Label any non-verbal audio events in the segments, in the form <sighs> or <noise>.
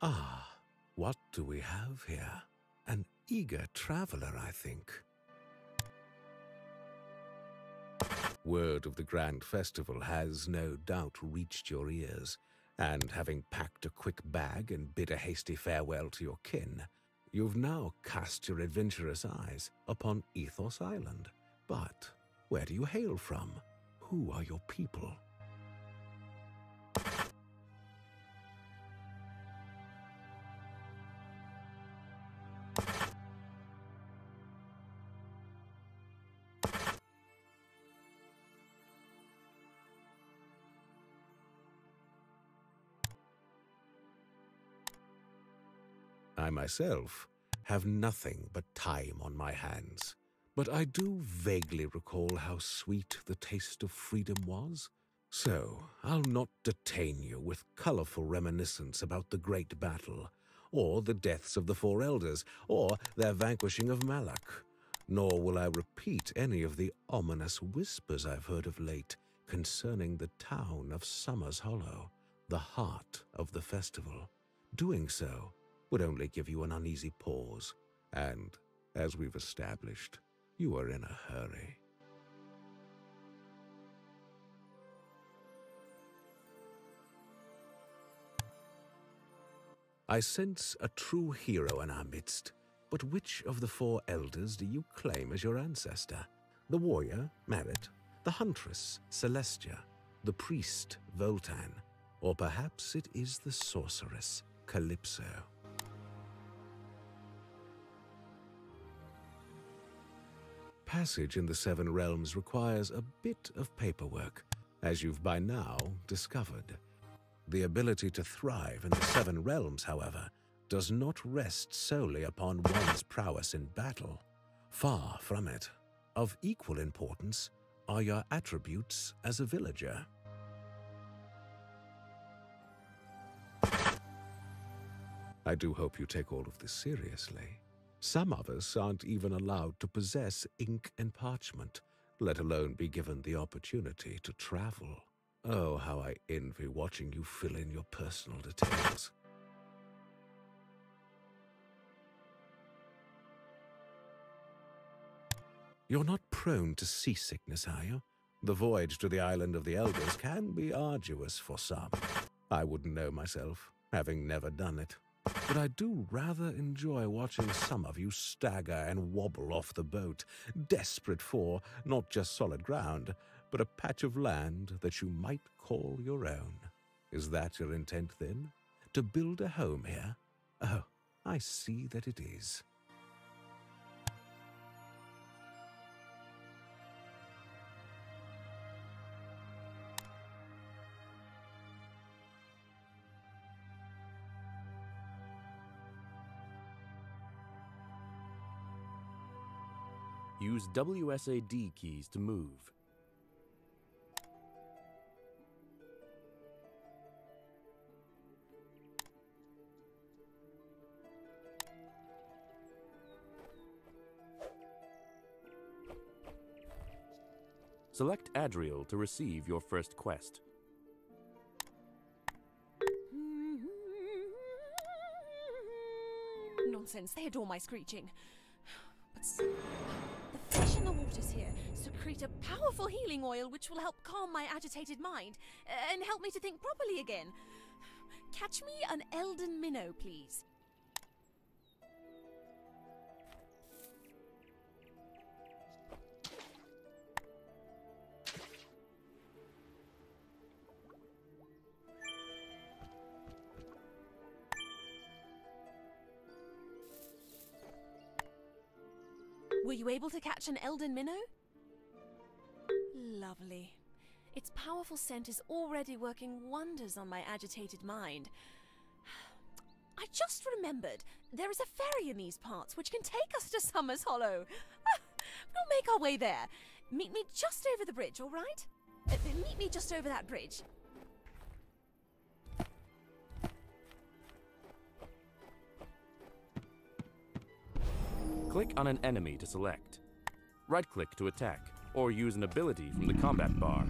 Ah, what do we have here? An eager traveler, I think. Word of the grand festival has no doubt reached your ears, and having packed a quick bag and bid a hasty farewell to your kin, you've now cast your adventurous eyes upon Ethos Island. But where do you hail from? Who are your people? Myself have nothing but time on my hands, but I do vaguely recall how sweet the taste of freedom was. So I'll not detain you with colorful reminiscence about the great battle, or the deaths of the four elders, or their vanquishing of Malak. Nor will I repeat any of the ominous whispers I've heard of late concerning the town of Summer's Hollow, the heart of the festival. Doing so would only give you an uneasy pause, and, as we've established, you are in a hurry. I sense a true hero in our midst, but which of the four elders do you claim as your ancestor? The warrior, Merit, the huntress, Celestia, the priest, Voltan, or perhaps it is the sorceress, Calypso. Passage in the Seven Realms requires a bit of paperwork, as you've by now discovered. The ability to thrive in the Seven Realms, however, does not rest solely upon one's prowess in battle. Far from it. Of equal importance are your attributes as a villager. I do hope you take all of this seriously. Some of us aren't even allowed to possess ink and parchment, let alone be given the opportunity to travel. Oh, how I envy watching you fill in your personal details. You're not prone to seasickness, are you? The voyage to the island of the elders can be arduous for some. I wouldn't know myself, having never done it but I do rather enjoy watching some of you stagger and wobble off the boat, desperate for not just solid ground, but a patch of land that you might call your own. Is that your intent, then? To build a home here? Oh, I see that it is. Use WSAD keys to move. Select Adriel to receive your first quest. Nonsense, they adore my screeching. But in the waters here secrete a powerful healing oil which will help calm my agitated mind uh, and help me to think properly again. Catch me an Elden Minnow, please. Were you able to catch an Elden Minnow? Lovely. Its powerful scent is already working wonders on my agitated mind. <sighs> I just remembered there is a ferry in these parts which can take us to Summer's Hollow. <laughs> we'll make our way there. Meet me just over the bridge, all right? Uh, meet me just over that bridge. Click on an enemy to select. Right-click to attack, or use an ability from the combat bar.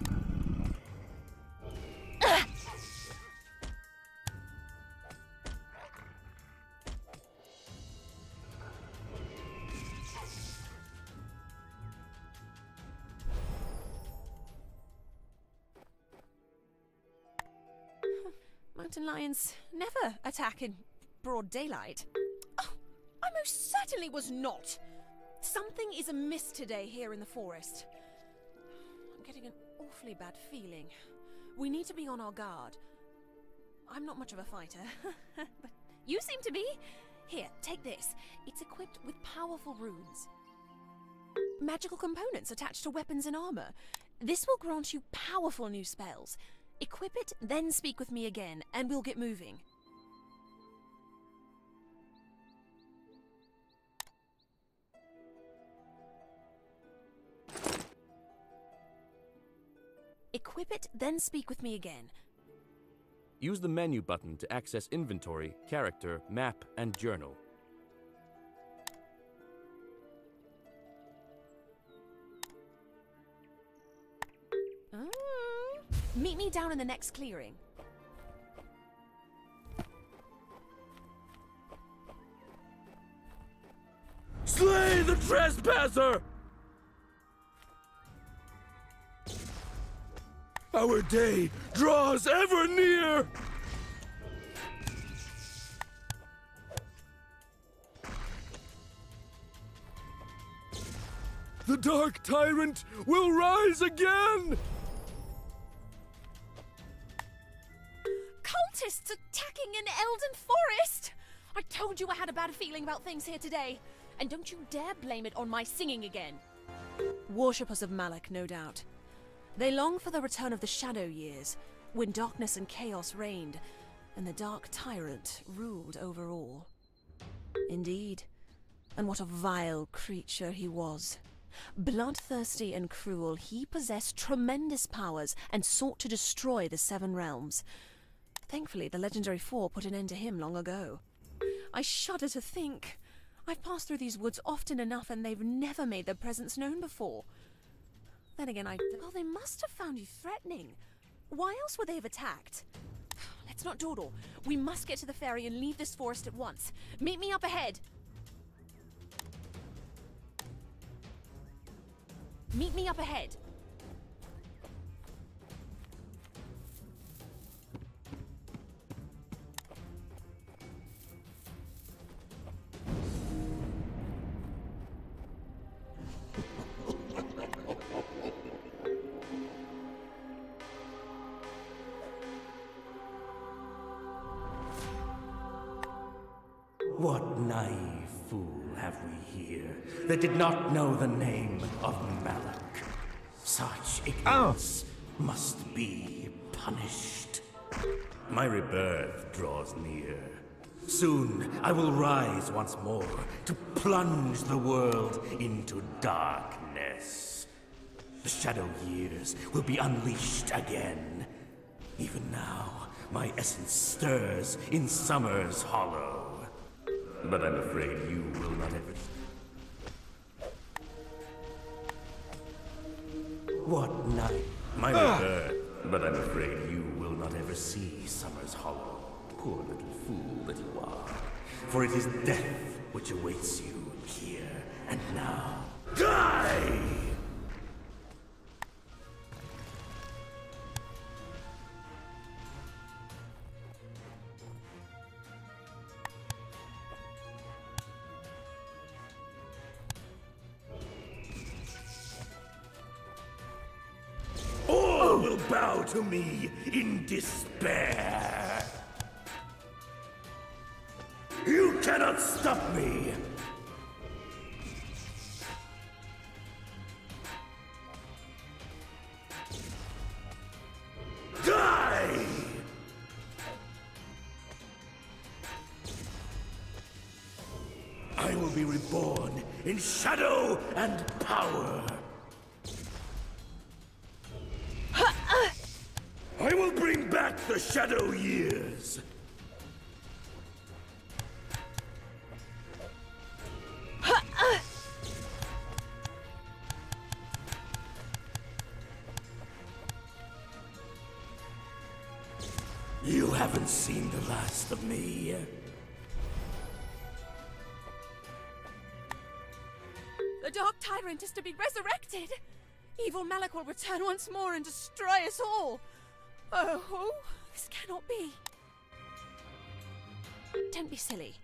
Mountain lions never attack in broad daylight. I most certainly was not. Something is amiss today here in the forest. I'm getting an awfully bad feeling. We need to be on our guard. I'm not much of a fighter, <laughs> but you seem to be. Here, take this. It's equipped with powerful runes. Magical components attached to weapons and armor. This will grant you powerful new spells. Equip it, then speak with me again, and we'll get moving. Equip it, then speak with me again. Use the menu button to access inventory, character, map, and journal. Oh. Meet me down in the next clearing. Slay the trespasser! Our day draws ever near! The Dark Tyrant will rise again! Cultists attacking an Elden forest! I told you I had a bad feeling about things here today. And don't you dare blame it on my singing again. Worshippers of Malak, no doubt. They long for the return of the Shadow Years, when darkness and chaos reigned, and the Dark Tyrant ruled over all. Indeed. And what a vile creature he was. Bloodthirsty and cruel, he possessed tremendous powers and sought to destroy the Seven Realms. Thankfully, the Legendary Four put an end to him long ago. I shudder to think. I've passed through these woods often enough and they've never made their presence known before. Then again, I. Well, they must have found you threatening. Why else would they have attacked? <sighs> Let's not dawdle. We must get to the ferry and leave this forest at once. Meet me up ahead. Meet me up ahead. That did not know the name of Malak? Such ignorance oh. must be punished. My rebirth draws near. Soon I will rise once more to plunge the world into darkness. The shadow years will be unleashed again. Even now, my essence stirs in summer's hollow. But I'm afraid you will not ever. What night? My ah! rebirth. But I'm afraid you will not ever see Summer's Hollow. Poor little fool that you are. For it is death which awaits you here and now. Die! To me in despair. You cannot stop me. Die! I will be reborn in shadow and haven't seen the last of me. The Dark Tyrant is to be resurrected! Evil Malak will return once more and destroy us all! Oh, this cannot be. Don't be silly.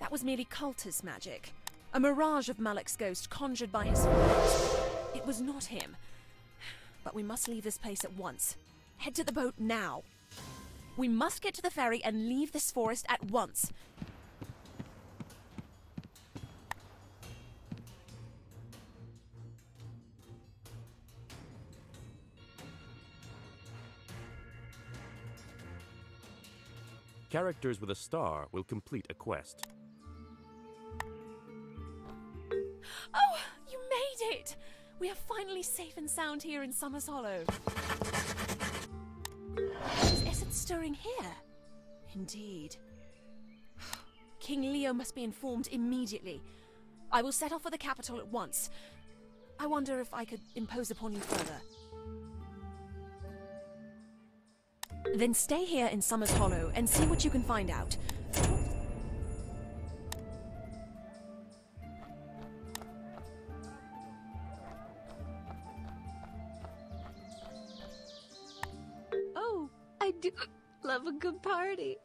That was merely cultist magic. A mirage of Malak's ghost conjured by his followers. It was not him. But we must leave this place at once. Head to the boat now. We must get to the ferry and leave this forest at once. Characters with a star will complete a quest. Oh, you made it! We are finally safe and sound here in Summers Hollow. Stirring here? Indeed. <sighs> King Leo must be informed immediately. I will set off for the capital at once. I wonder if I could impose upon you further. Then stay here in Summers Hollow and see what you can find out. Love a good party.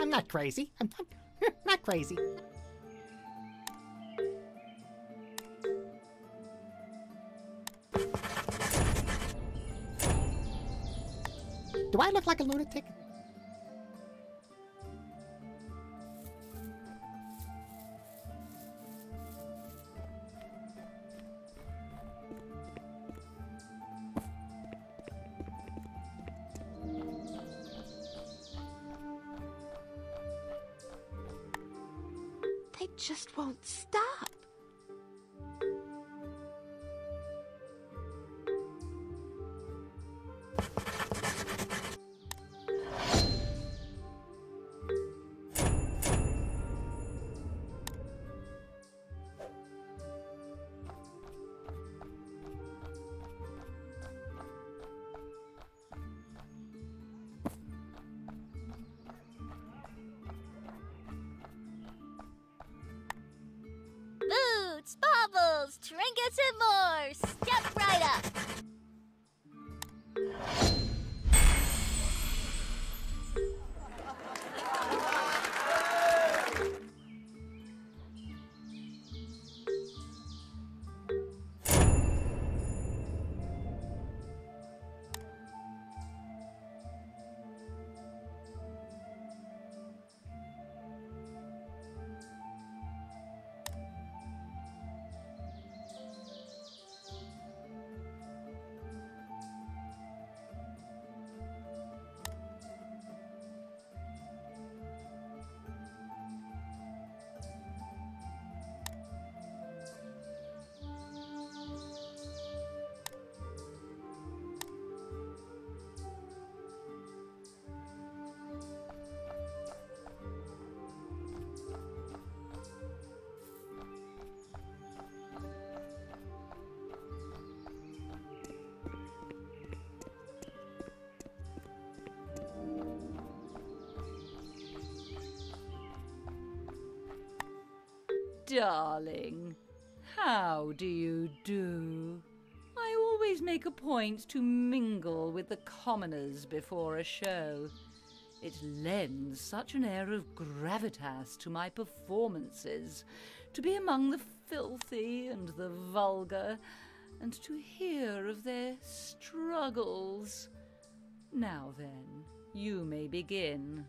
I'm not crazy. I'm not, hmm, not crazy. Do I look like a lunatic? Trinkets, and more. Step right up. Darling, how do you do? I always make a point to mingle with the commoners before a show. It lends such an air of gravitas to my performances to be among the filthy and the vulgar, and to hear of their struggles. Now then, you may begin.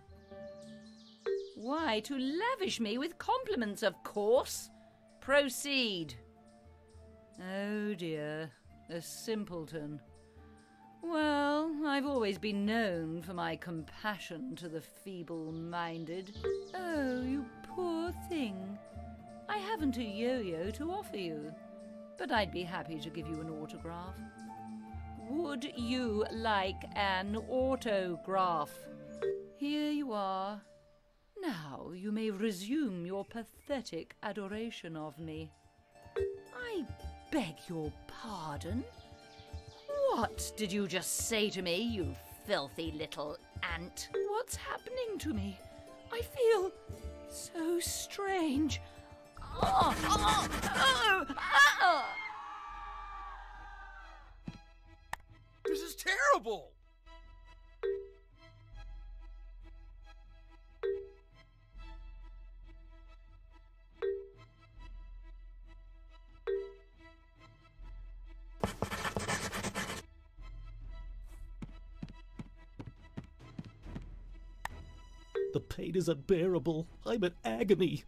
Why, to lavish me with compliments, of course. Proceed. Oh dear, a simpleton. Well, I've always been known for my compassion to the feeble minded. Oh, you poor thing. I haven't a yo yo to offer you, but I'd be happy to give you an autograph. Would you like an autograph? Here you are. Now you may resume your pathetic adoration of me. I beg your pardon? What did you just say to me, you filthy little ant? What's happening to me? I feel so strange. Oh, oh, oh, oh. This is terrible! Is unbearable. I'm in agony.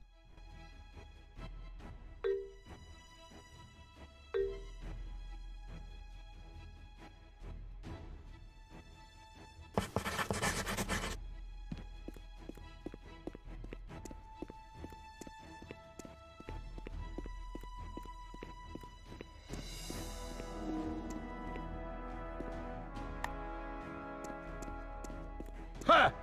Ha!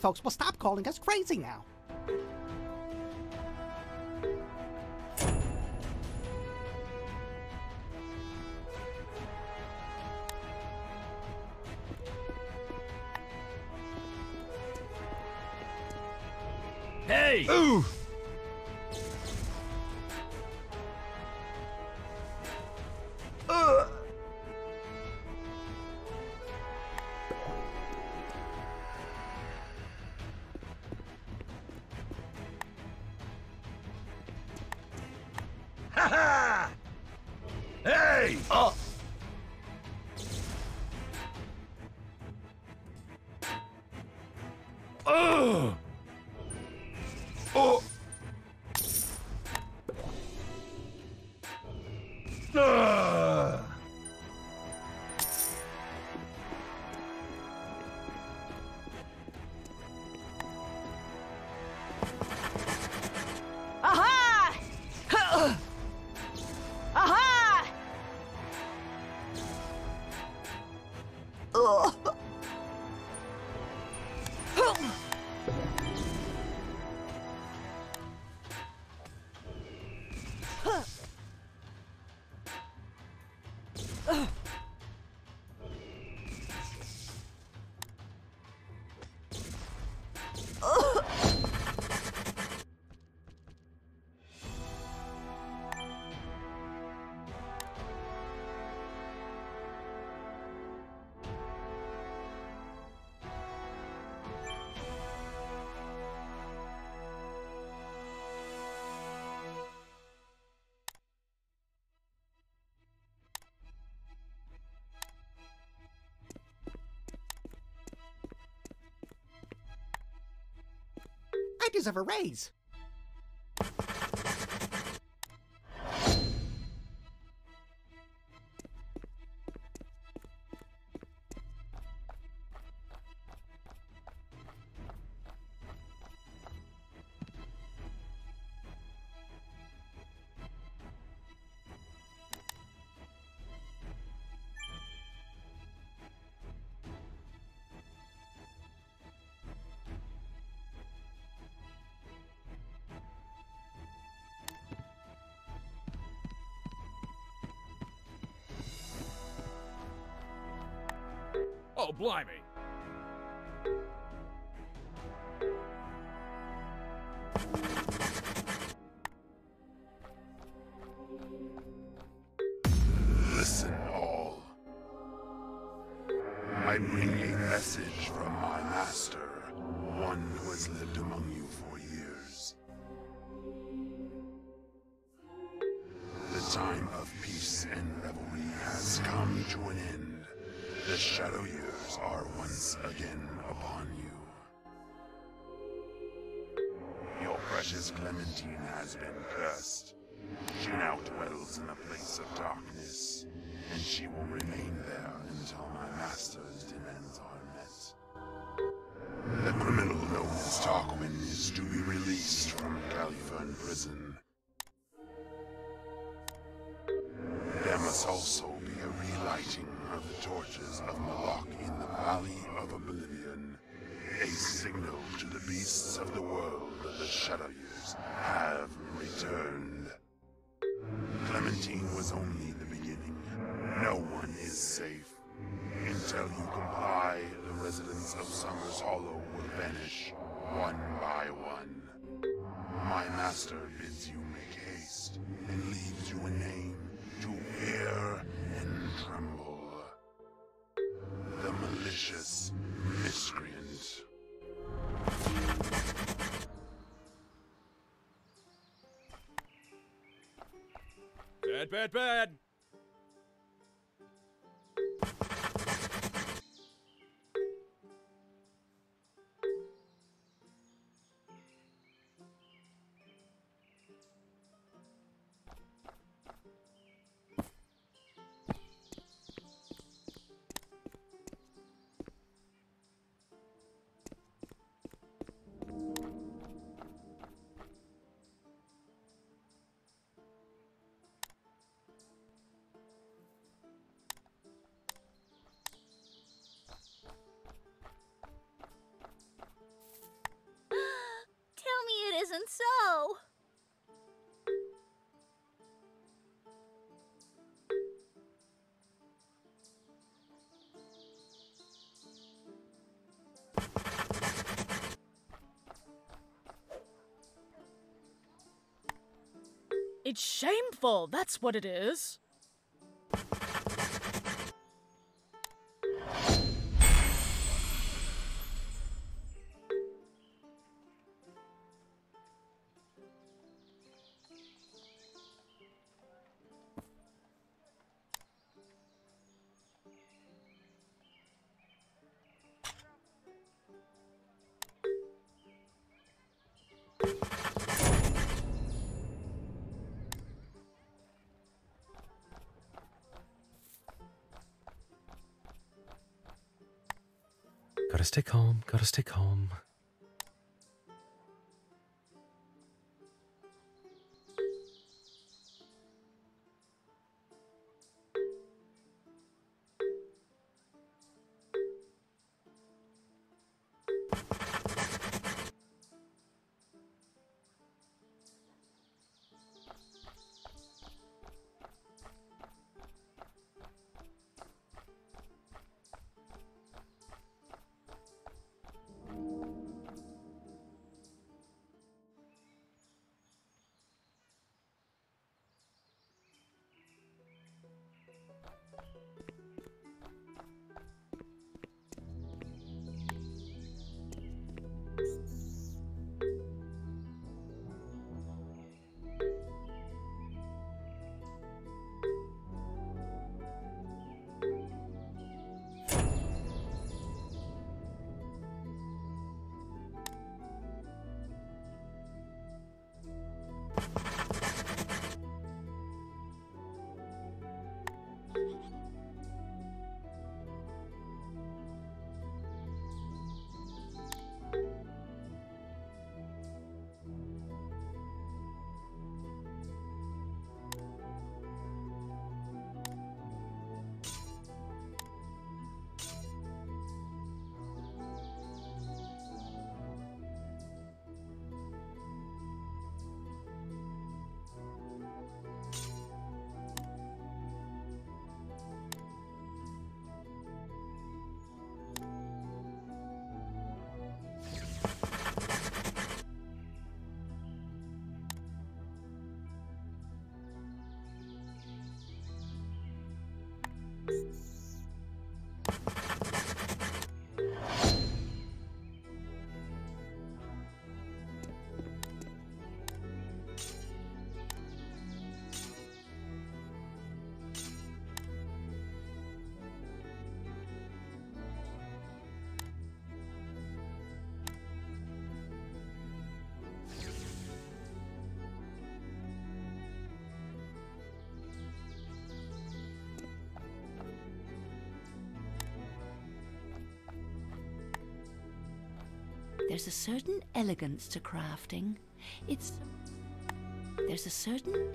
Folks will stop calling us crazy now. Hey! Ooh! I deserve a raise. Blimey! Listen, all. I bring a message from my master, one who has lived among you for years. The time of peace and revelry has come to an end. The shadow again upon you. Your precious Clementine has been cursed. She now dwells in a place of darkness, and she will remain there until my master's demands are met. The criminal known as Tarquin is to be released from Califern prison. Bad, isn't so. It's shameful, that's what it is. Gotta stay calm, gotta stay Thanks. There's a certain elegance to crafting. It's. There's a certain.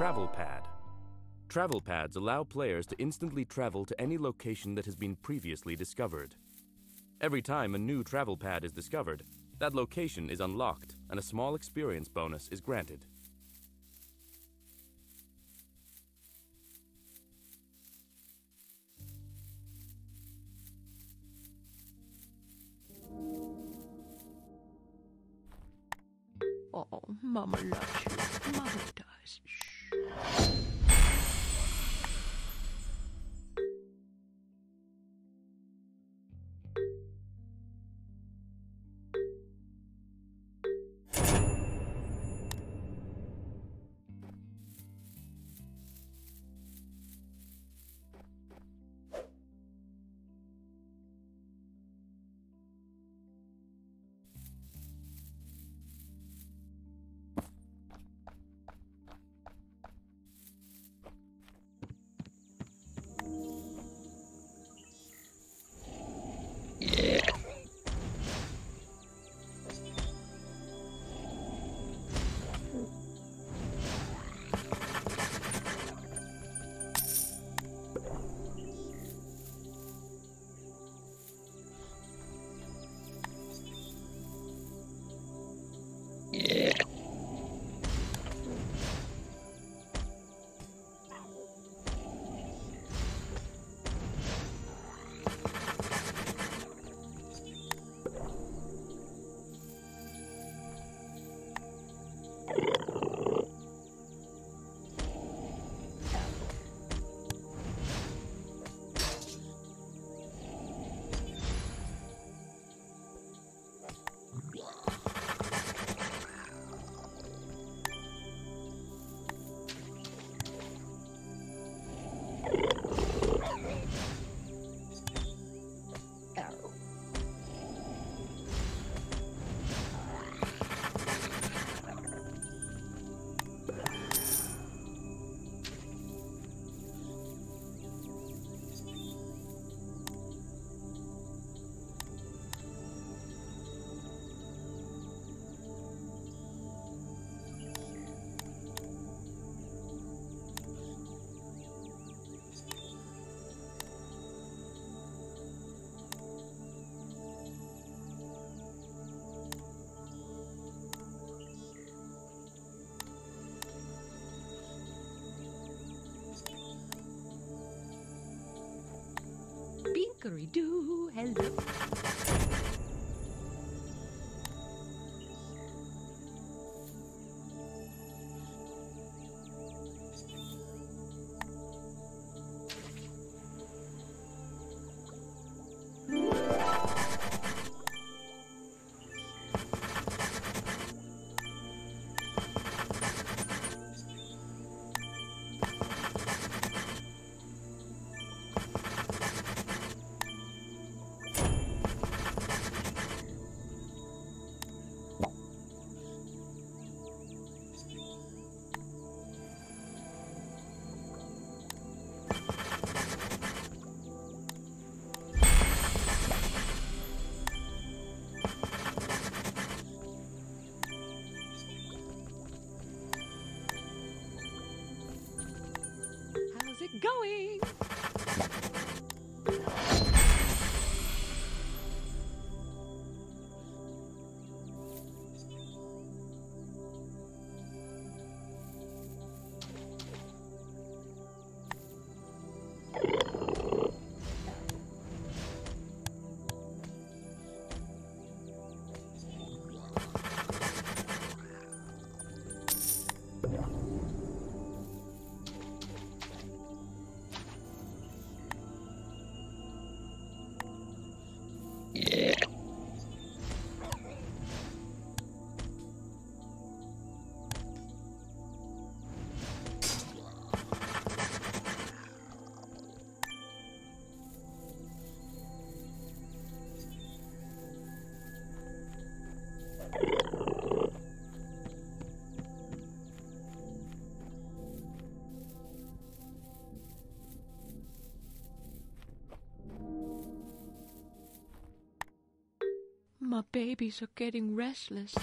Travel pad. Travel pads allow players to instantly travel to any location that has been previously discovered. Every time a new travel pad is discovered, that location is unlocked and a small experience bonus is granted. Binkery doo, hello. My babies are getting restless.